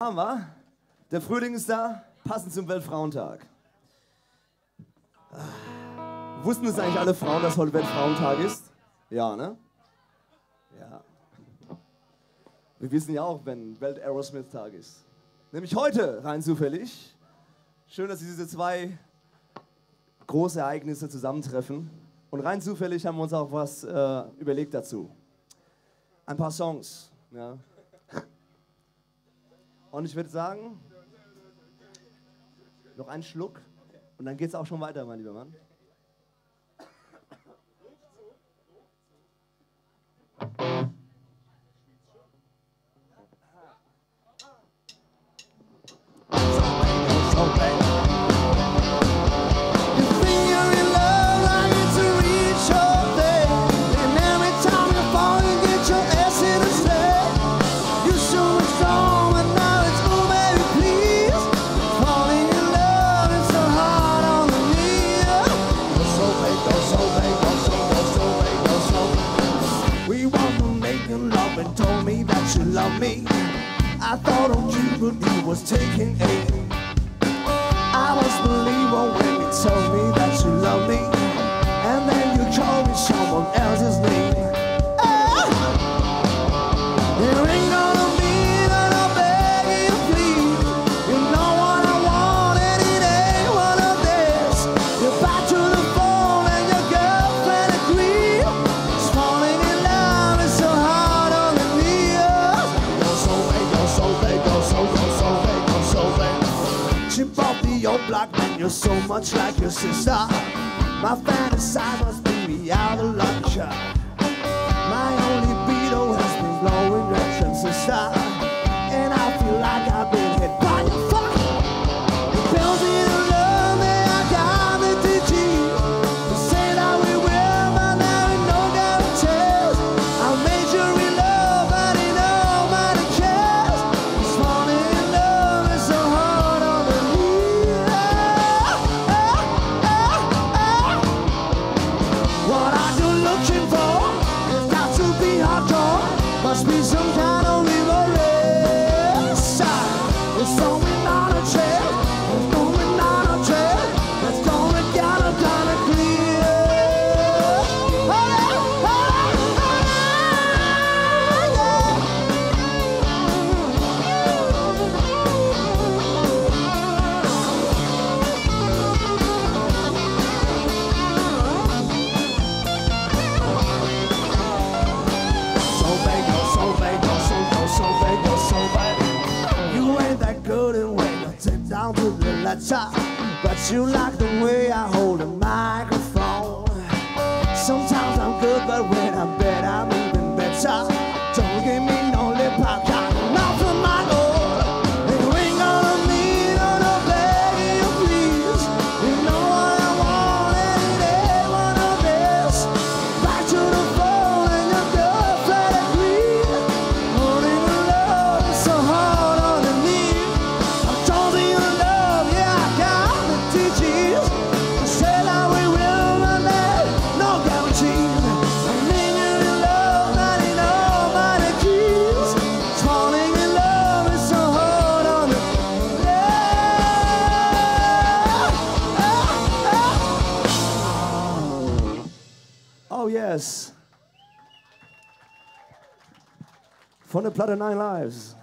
Haben wir? Der Frühling ist da, passend zum Weltfrauentag. Ah, Wussten es eigentlich alle Frauen, dass heute Weltfrauentag ist? Ja, ne? Ja. Wir wissen ja auch, wenn Welt-Aerosmith-Tag ist. Nämlich heute, rein zufällig. Schön, dass diese zwei große Ereignisse zusammentreffen. Und rein zufällig haben wir uns auch was äh, überlegt dazu. Ein paar Songs. Ja. Und ich würde sagen, noch einen Schluck und dann geht es auch schon weiter, mein lieber Mann. And told me that you love me. I thought on you, but you was taking aim. I was believer when you told me that you love me, and then you called me someone else's block, man, you're so much like your sister. My fantasy must be me out of lunch. My looking for? It's got to be hardcore. Must be some kind down the. But you like the way I hold a microphone. Sometimes I'm good, but when I'm bad, I'm even better. Oh yes. Von der Platte Nine Lives.